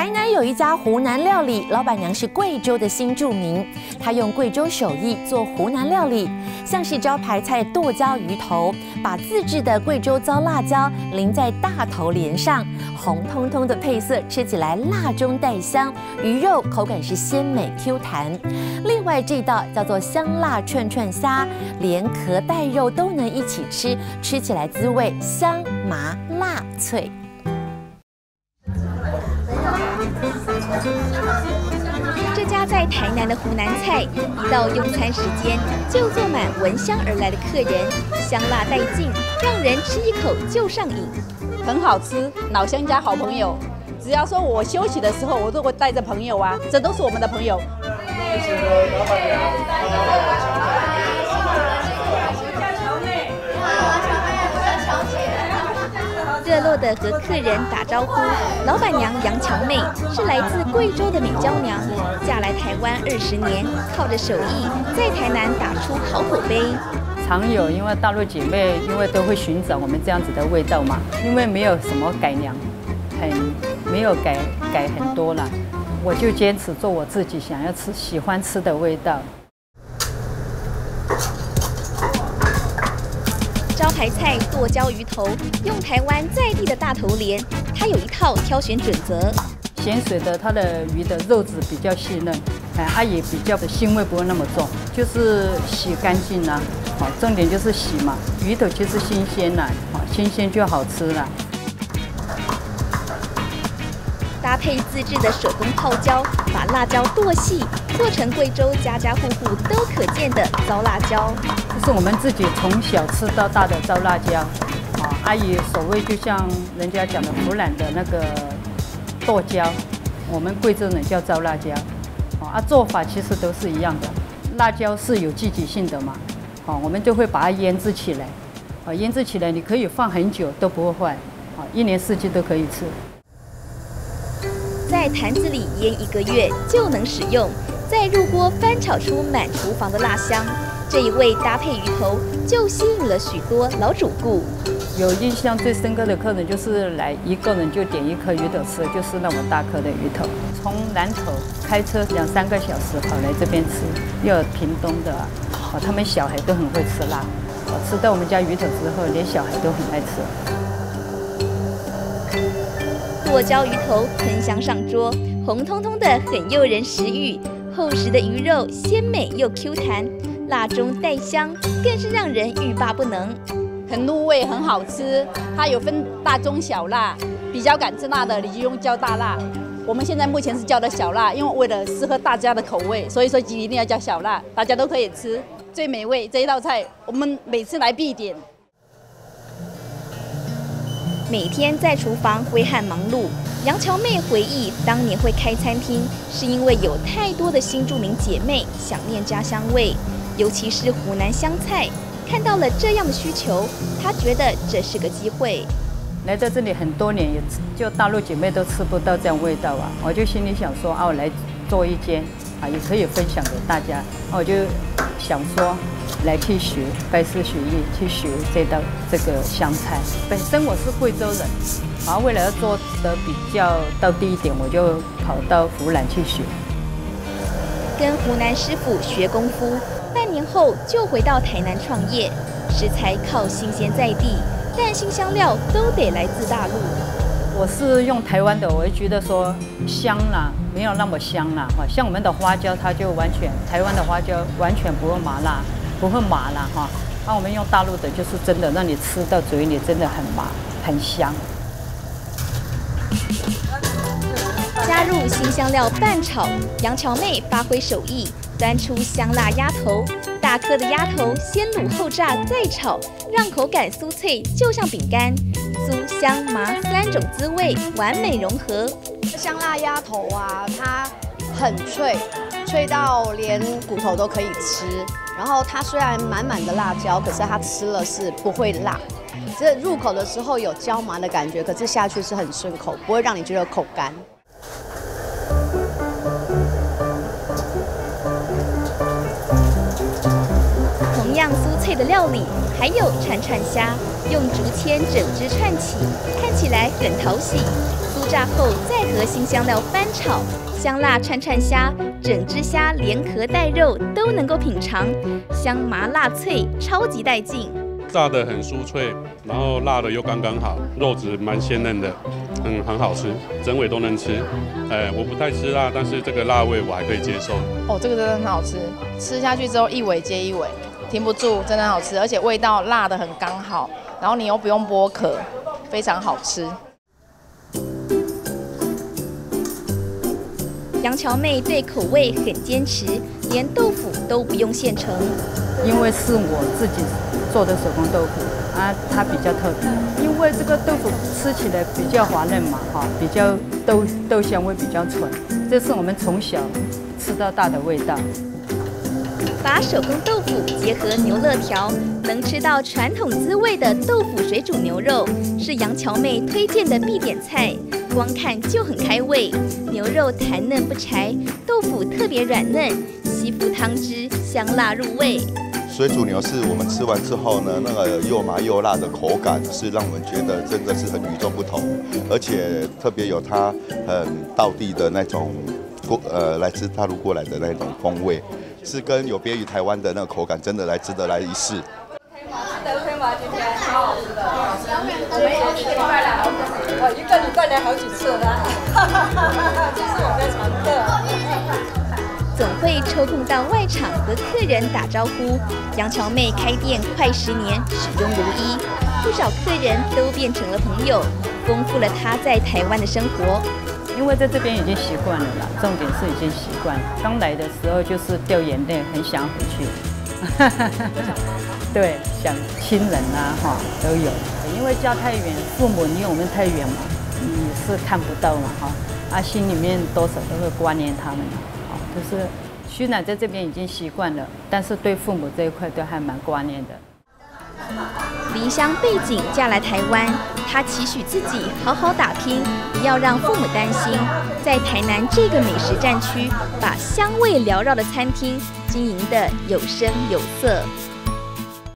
台南有一家湖南料理，老板娘是贵州的新住民，她用贵州手艺做湖南料理，像是招牌菜剁椒鱼头，把自制的贵州糟辣椒淋在大头莲上，红彤彤的配色，吃起来辣中带香，鱼肉口感是鲜美 Q 弹。另外这道叫做香辣串串虾，连壳带肉都能一起吃，吃起来滋味香麻辣脆。他在台南的湖南菜，一到用餐时间就坐满闻香而来的客人，香辣带劲，让人吃一口就上瘾，很好吃。老乡家好朋友，只要说我休息的时候，我都会带着朋友啊，这都是我们的朋友。络的和客人打招呼。老板娘杨乔妹是来自贵州的美娇娘，嫁来台湾二十年，靠着手艺在台南打出好口碑。常有因为大陆姐妹因为都会寻找我们这样子的味道嘛，因为没有什么改良，很没有改改很多了，我就坚持做我自己想要吃、喜欢吃的味道。台菜剁椒鱼头，用台湾在地的大头鲢，它有一套挑选准则。咸水的，它的鱼的肉质比较细嫩，哎，它也比较的腥味不会那么重，就是洗干净啦，好，重点就是洗嘛。鱼头其实新鲜啦，啊，新鲜就好吃了。搭配自制的手工泡椒，把辣椒剁细，做成贵州家家户户都可见的糟辣椒。这是我们自己从小吃到大的糟辣椒。啊，阿姨所谓就像人家讲的湖南的那个剁椒，我们贵州人叫糟辣椒。啊，做法其实都是一样的。辣椒是有季节性的嘛，好，我们就会把它腌制起来。啊，腌制起来你可以放很久都不会坏。啊，一年四季都可以吃。在坛子里腌一个月就能使用，再入锅翻炒出满厨房的辣香。这一味搭配鱼头，就吸引了许多老主顾。有印象最深刻的客人就是来一个人就点一颗鱼头吃，就是那么大颗的鱼头。从南头开车两三个小时跑来这边吃，又有屏东的，哦，他们小孩都很会吃辣。吃到我们家鱼头之后，连小孩都很爱吃。剁椒鱼头喷香上桌，红彤彤的很诱人食欲，厚实的鱼肉鲜美又 Q 弹，辣中带香，更是让人欲罢不能。很入味，很好吃。它有分大中小辣，比较敢吃辣的你就用叫大辣。我们现在目前是叫的小辣，因为为了适合大家的口味，所以说就一定要叫小辣，大家都可以吃，最美味。这一道菜我们每次来必点。每天在厨房挥汗忙碌，杨乔妹回忆当年会开餐厅，是因为有太多的新住民姐妹想念家乡味，尤其是湖南湘菜，看到了这样的需求，她觉得这是个机会。来到这里很多年，也就大陆姐妹都吃不到这样味道啊，我就心里想说啊，来做一间啊，也可以分享给大家，我就想说。来去学拜师学艺，去学这道这个湘菜。本身我是贵州人，然后为了要做的比较到地一点，我就跑到湖南去学。跟湖南师傅学功夫，半年后就回到台南创业。食材靠新鲜在地，但新香料都得来自大陆。我是用台湾的，我会觉得说香啦，没有那么香啦。哈，像我们的花椒，它就完全台湾的花椒完全不会麻辣。不会麻了哈，那我们用大陆的，就是真的让你吃到嘴里真的很麻很香。加入新香料拌炒，杨乔妹发挥手艺，端出香辣鸭头，大颗的鸭头先卤后炸再炒，让口感酥脆，就像饼干，酥香麻三种滋味完美融合。香辣鸭头啊，它很脆，脆到连骨头都可以吃。然后它虽然满满的辣椒，可是它吃了是不会辣。这入口的时候有椒麻的感觉，可是下去是很顺口，不会让你觉得口干。样酥脆的料理，还有串串虾，用竹签整只串起，看起来很讨喜。酥炸后再和新香料翻炒，香辣串串虾、整只虾连壳带肉都能够品尝，香麻辣脆，超级带劲。炸的很酥脆，然后辣的又刚刚好，肉质蛮鲜嫩的，嗯，很好吃，整尾都能吃。哎，我不太吃辣，但是这个辣味我还可以接受。哦，这个真的很好吃，吃下去之后一尾接一尾，停不住，真的好吃，而且味道辣的很刚好，然后你又不用剥壳，非常好吃。杨乔妹对口味很坚持，连豆腐都不用现成，因为是我自己做的手工豆腐啊，它比较特别，因为这个豆腐吃起来比较滑嫩嘛，哈，比较豆豆香味比较纯，这是我们从小吃到大的味道。把手工豆腐结合牛肋条，能吃到传统滋味的豆腐水煮牛肉，是杨乔妹推荐的必点菜。光看就很开胃，牛肉弹嫩不柴，豆腐特别软嫩，吸附汤汁，香辣入味。水煮牛是我们吃完之后呢，那个又麻又辣的口感是让我们觉得真的是很与众不同，而且特别有它很道地的那种过呃来自大陆过来的那种风味，是跟有别于台湾的那个口感，真的来值得来一试。我一个礼拜来好几次了，这是我的常客。总会抽空到外场和客人打招呼。杨乔妹开店快十年，始终如一，不少客人都变成了朋友，丰富了她在台湾的生活。因为在这边已经习惯了啦，重点是已经习惯了。刚来的时候就是掉眼泪，很想回去。对，想亲人啊，哈，都有。因为家太远，父母离我们太远嘛，你是看不到嘛，哈，啊，心里面多少都会挂念他们，啊，就是虽然在这边已经习惯了，但是对父母这一块都还蛮挂念的。离乡背景嫁来台湾，她期许自己好好打拼，不要让父母担心，在台南这个美食战区，把香味缭绕的餐厅经营得有声有色。